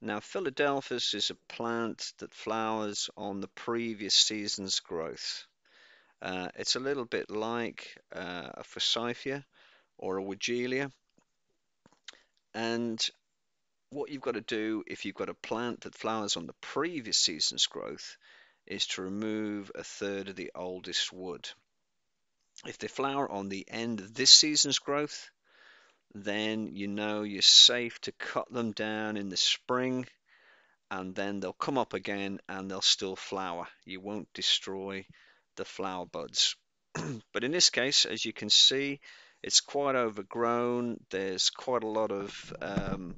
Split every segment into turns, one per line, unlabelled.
Now, Philadelphus is a plant that flowers on the previous season's growth. Uh, it's a little bit like uh, a Forsythia or a Weigela. And what you've got to do if you've got a plant that flowers on the previous season's growth is to remove a third of the oldest wood. If they flower on the end of this season's growth, then you know you're safe to cut them down in the spring and then they'll come up again and they'll still flower. You won't destroy the flower buds. but in this case, as you can see, it's quite overgrown. There's quite a lot of um,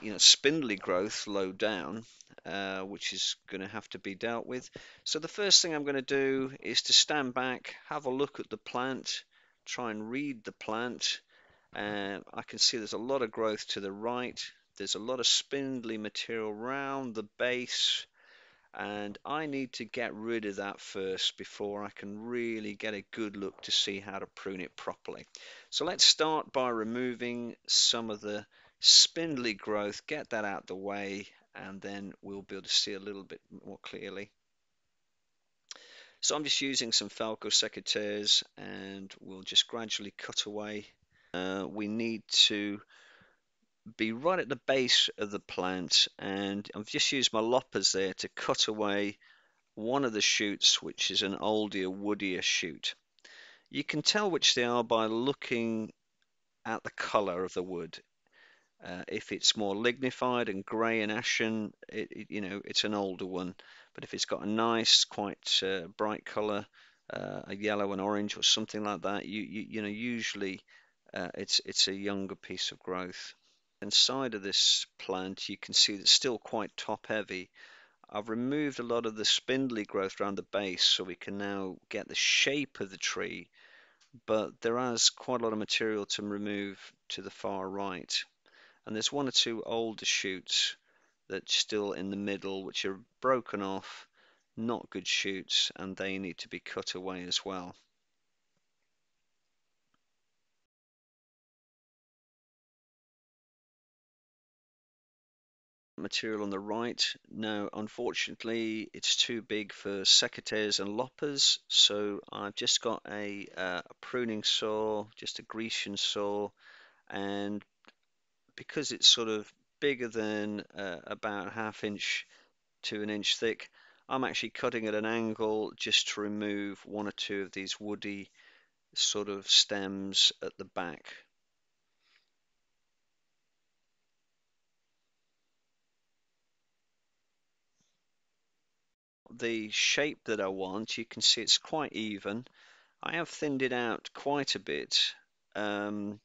you know spindly growth low down, uh, which is going to have to be dealt with. So the first thing I'm going to do is to stand back, have a look at the plant, try and read the plant. Uh, I can see there's a lot of growth to the right. There's a lot of spindly material around the base and I need to get rid of that first before I can really get a good look to see how to prune it properly. So let's start by removing some of the spindly growth, get that out the way, and then we'll be able to see a little bit more clearly. So I'm just using some Felco secateurs and we'll just gradually cut away. Uh, we need to be right at the base of the plant and I've just used my loppers there to cut away one of the shoots which is an older woodier shoot. You can tell which they are by looking at the color of the wood. Uh, if it's more lignified and grey and ashen, it, it, you know it's an older one. But if it's got a nice, quite uh, bright color, uh, a yellow and orange or something like that, you you, you know usually uh, it's it's a younger piece of growth. Inside of this plant you can see it's still quite top heavy. I've removed a lot of the spindly growth around the base so we can now get the shape of the tree but there is quite a lot of material to remove to the far right. And there's one or two older shoots that's still in the middle which are broken off not good shoots and they need to be cut away as well material on the right. Now, unfortunately, it's too big for secateurs and loppers, so I've just got a, uh, a pruning saw, just a Grecian saw, and because it's sort of bigger than uh, about half inch to an inch thick, I'm actually cutting at an angle just to remove one or two of these woody sort of stems at the back. The shape that I want, you can see it's quite even. I have thinned it out quite a bit. Um,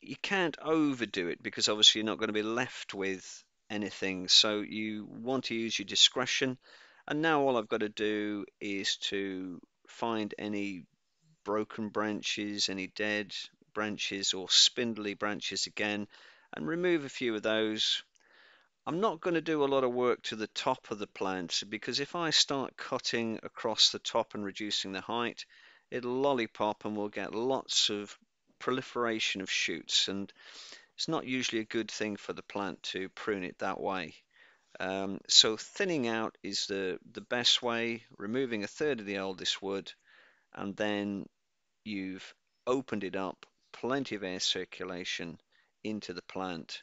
you can't overdo it because obviously you're not going to be left with anything. So you want to use your discretion. And now all I've got to do is to find any broken branches, any dead branches or spindly branches again, and remove a few of those I'm not going to do a lot of work to the top of the plant because if I start cutting across the top and reducing the height, it'll lollipop and we'll get lots of proliferation of shoots and it's not usually a good thing for the plant to prune it that way. Um, so thinning out is the, the best way, removing a third of the oldest wood and then you've opened it up, plenty of air circulation into the plant